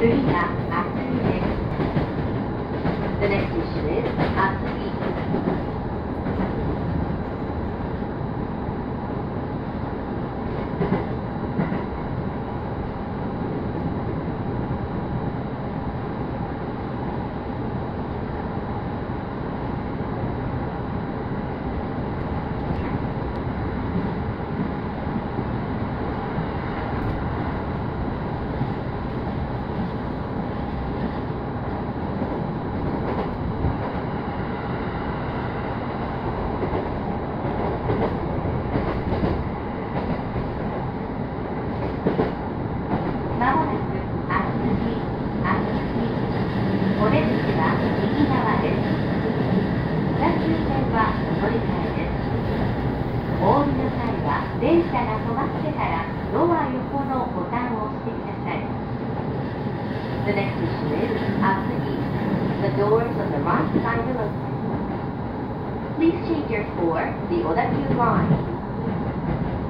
30 laps after the next. The next station is 乗り換えです。お降りの際は電車が止まってからドア横のボタンを押してください。The next station is 厚木。The doors on the right side are open. Please change your for the Odakyu line.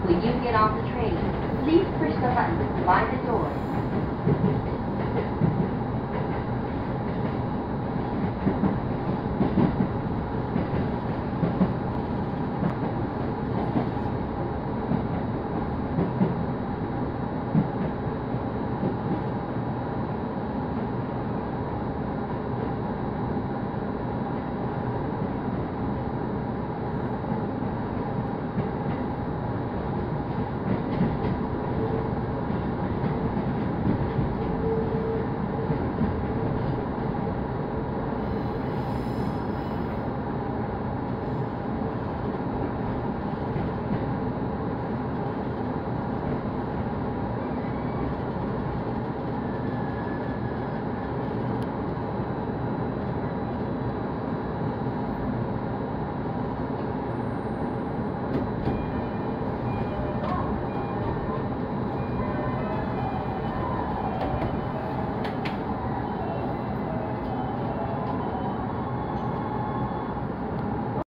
When you get off the train, please push the button by the door.